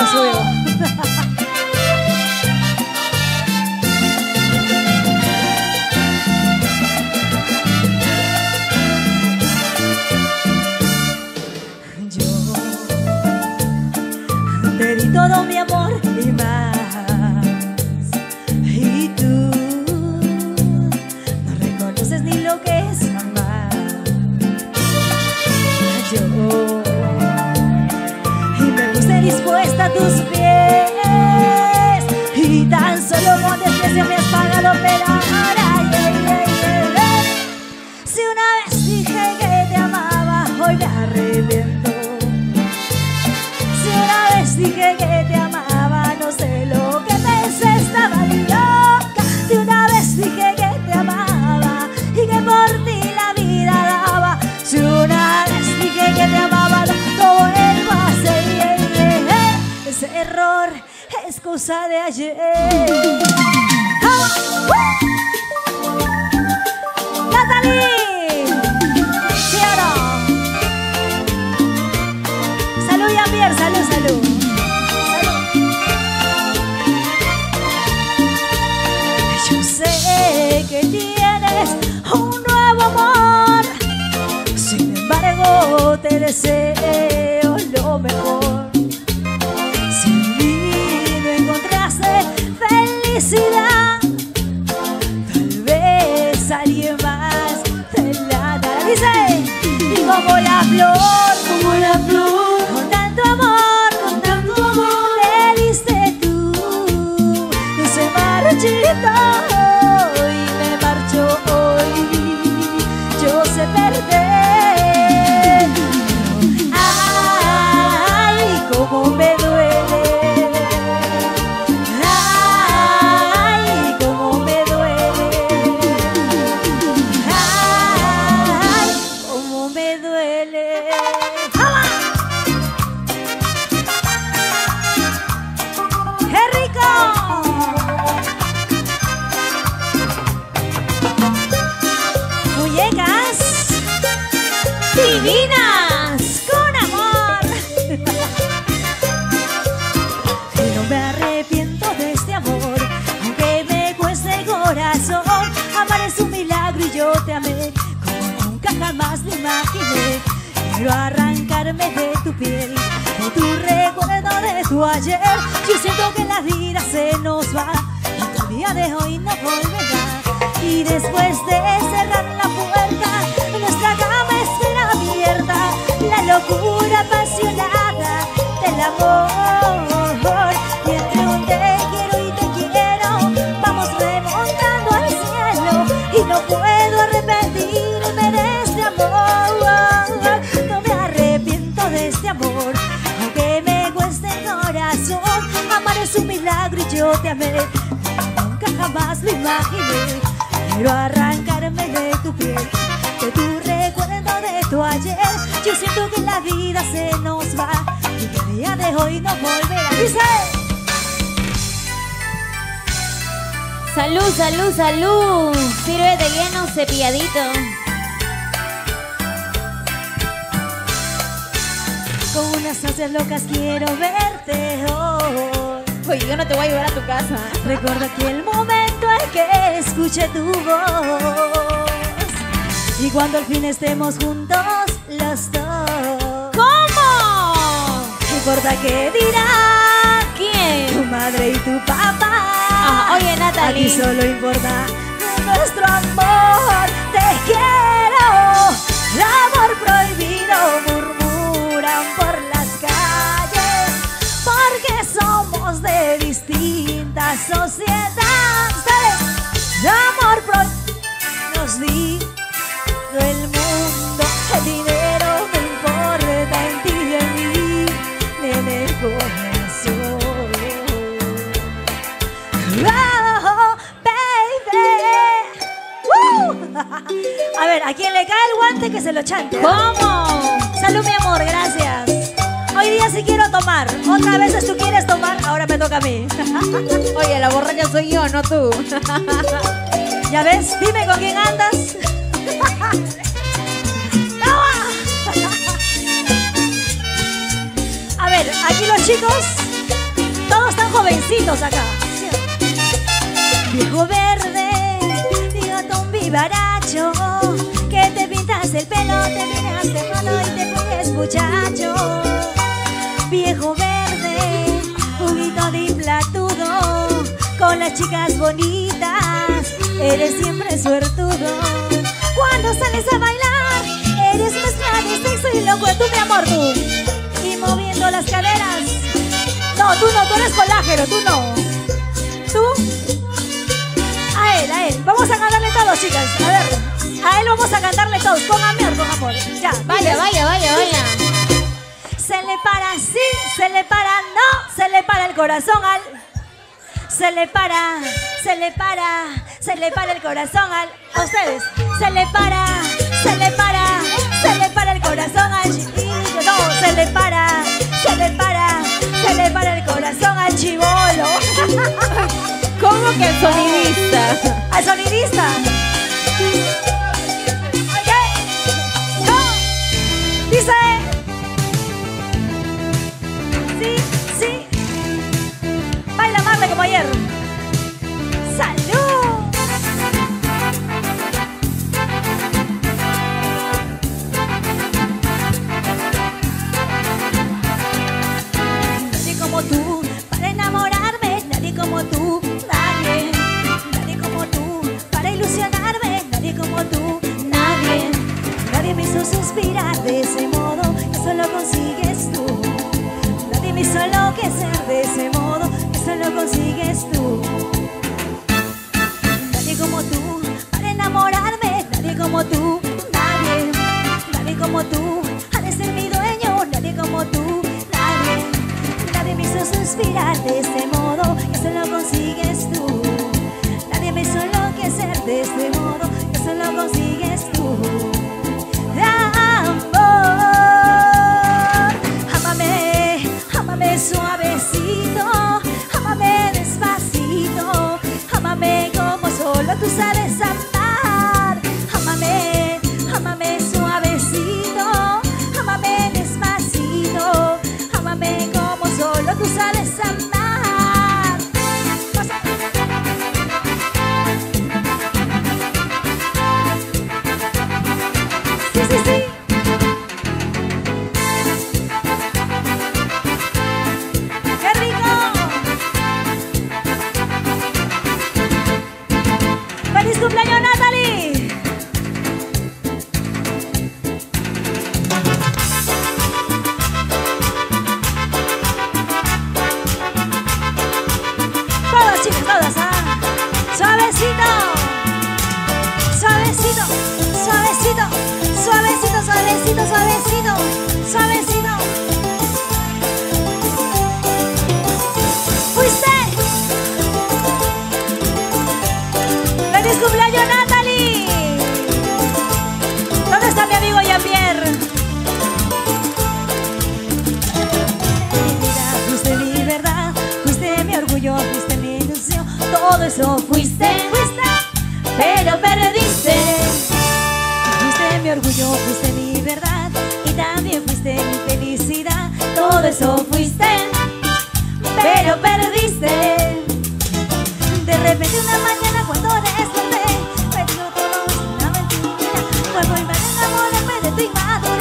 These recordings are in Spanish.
Yo te di todo mi amor y más. Tus pies. Y tan solo con desprecio me has pagado pero ahora yeah, yeah, yeah, si una vez dije que te amaba hoy me arrepiento. Si una vez dije que te cosa de ayer ¡Ah! ¡Natalie! ¿Sí o no? Salud, salud, salud. Salud. Yo sé que tienes un nuevo amor, sin embargo te deseo vida Quiero arrancarme de tu piel, de tu recuerdo de tu ayer. Yo siento que la vida se nos va y tu día de hoy no volverá. Y después de cerrar la yo te amé. Nunca jamás lo imaginé. Quiero arrancarme de tu piel, de tu recuerdo de tu ayer. Yo siento que la vida se nos va y que el día de hoy no volverá. Dice. Salud, salud, salud. Sírvete lleno cepilladito. Con unas ansias locas quiero verte hoy. Oye, yo no te voy a llevar a tu casa. Recuerdo aquel momento en que escuché tu voz. Y cuando al fin estemos juntos los dos. ¿Cómo? Importa qué dirán tu ¿Quién? madre y tu papá. Ah, oye, Natalie. Aquí solo importa nuestro amor. Distintas sociedades. El amor prohibido nos dijo el mundo. El dinero no importa en ti y en mí. En el corazón. Oh, baby. ¡Woo! A ver, a quien le cae el guante que se lo chante. ¿Cómo? Salud, mi amor, gracias. Hoy día sí quiero tomar. Otra vez tú quieres tomar, ahora me toca a mí. Oye, la borracha soy yo, no tú. ¿Ya ves? Dime con quién andas. A ver, aquí los chicos jovencitos acá. Viejo verde, un vivaracho, que te pintas el pelo, te miras de mano y te pones muchacho. Viejo verde, juguito de platudo, con las chicas bonitas, eres siempre suertudo. Cuando sales a bailar, eres mezcla de sexo y loco, tú mi amor, tú. Y moviendo las caderas. No, tú no, tú eres colágeno, tú no. ¿Tú? A él, a él. Vamos a cantarle todos, chicas. A ver. A él vamos a cantarle todos. Con amor, con amor. Ya. Vaya, vaya, vaya, vaya. Se le para, sí, se le para, no, se le para el corazón al. Se le para, se le para, se le para el corazón al. A ustedes. Se le para, se le para, se le para el corazón al chiquillo. No, se le para, se le para, se le para el corazón al chivolo. ¿Cómo que al sonidista? ¡Al sonidista! ¡Salud! Nadie como tú, para enamorarme, nadie como tú, nadie, nadie como tú, para ilusionarme, nadie como tú, nadie, nadie me hizo suspirar de ese modo, eso lo consigues tú, nadie me hizo enloquecer de ese modo, eso lo consigues tú, nadie como tú, para enamorarme, nadie como tú, nadie, nadie como tú, ha de ser mi dueño, nadie como tú, nadie. Nadie me hizo suspirar de este modo, eso lo consigues orgullo, fuiste mi ilusión, todo eso fuiste, fuiste, pero perdiste. Fuiste mi orgullo, fuiste mi verdad y también fuiste mi felicidad, todo eso fuiste, pero perdiste. De repente una mañana cuando desperté Me dijo todo una mentira Cuando me enamoré de tu inmadurez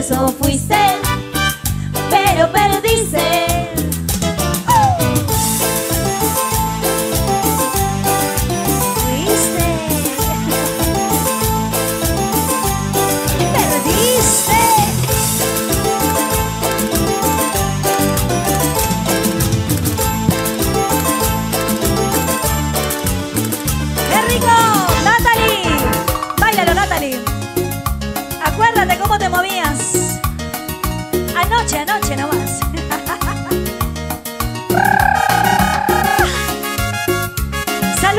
eso fuiste,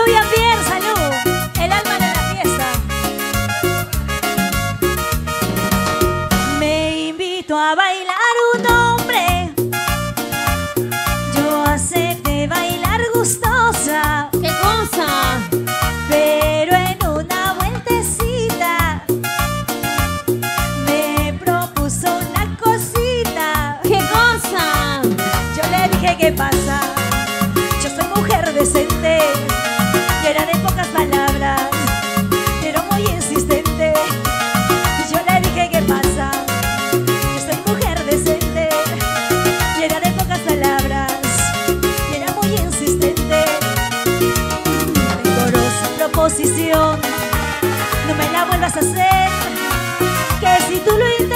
Aleluya, bien. posición. No me la vuelvas a hacer, que si tú lo intentas.